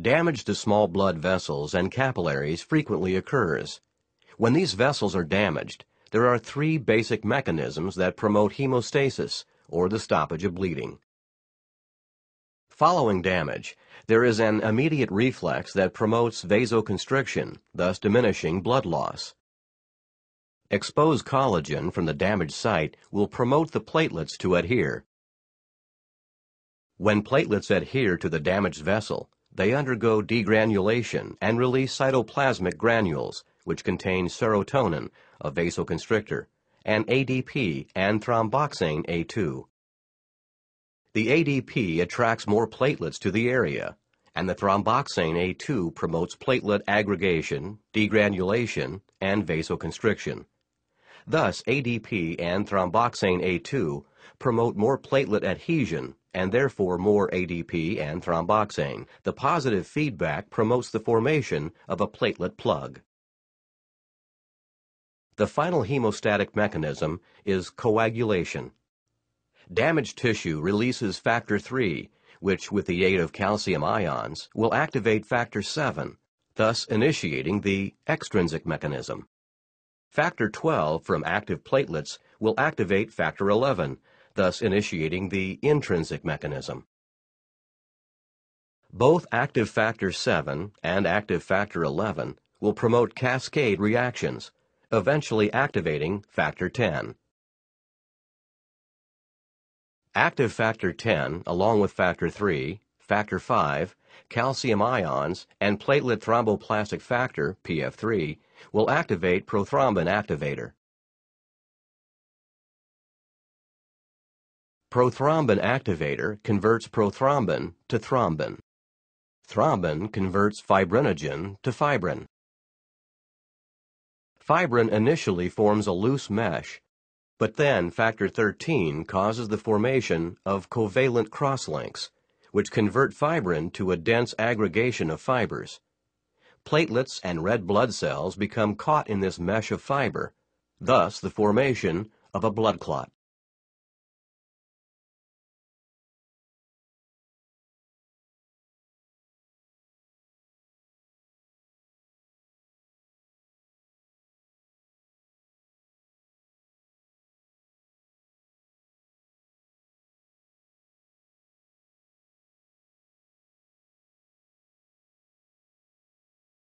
Damage to small blood vessels and capillaries frequently occurs. When these vessels are damaged, there are three basic mechanisms that promote hemostasis, or the stoppage of bleeding. Following damage, there is an immediate reflex that promotes vasoconstriction, thus diminishing blood loss. Exposed collagen from the damaged site will promote the platelets to adhere. When platelets adhere to the damaged vessel, they undergo degranulation and release cytoplasmic granules, which contain serotonin, a vasoconstrictor, and ADP and thromboxane A2. The ADP attracts more platelets to the area, and the thromboxane A2 promotes platelet aggregation, degranulation, and vasoconstriction. Thus, ADP and thromboxane A2 promote more platelet adhesion and therefore more ADP and thromboxane. The positive feedback promotes the formation of a platelet plug. The final hemostatic mechanism is coagulation. Damaged tissue releases factor 3, which, with the aid of calcium ions, will activate factor 7, thus initiating the extrinsic mechanism. Factor 12 from active platelets will activate factor 11, thus initiating the intrinsic mechanism. Both active factor 7 and active factor 11 will promote cascade reactions, eventually activating factor 10. Active factor 10, along with factor 3, factor 5, calcium ions, and platelet thromboplastic factor, PF3, will activate prothrombin activator. Prothrombin activator converts prothrombin to thrombin. Thrombin converts fibrinogen to fibrin. Fibrin initially forms a loose mesh, but then factor 13 causes the formation of covalent crosslinks, which convert fibrin to a dense aggregation of fibers. Platelets and red blood cells become caught in this mesh of fiber, thus the formation of a blood clot.